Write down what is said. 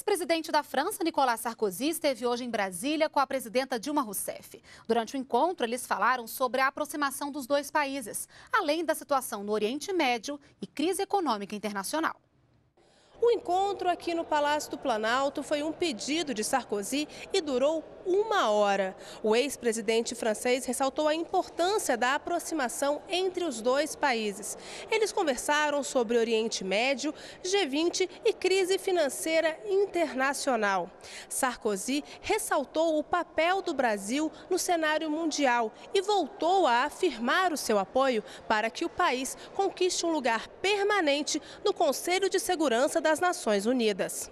ex-presidente da França, Nicolas Sarkozy, esteve hoje em Brasília com a presidenta Dilma Rousseff. Durante o encontro, eles falaram sobre a aproximação dos dois países, além da situação no Oriente Médio e crise econômica internacional. O encontro aqui no Palácio do Planalto foi um pedido de Sarkozy e durou uma hora. O ex-presidente francês ressaltou a importância da aproximação entre os dois países. Eles conversaram sobre Oriente Médio, G20 e crise financeira internacional. Sarkozy ressaltou o papel do Brasil no cenário mundial e voltou a afirmar o seu apoio para que o país conquiste um lugar permanente no Conselho de Segurança da das Nações Unidas.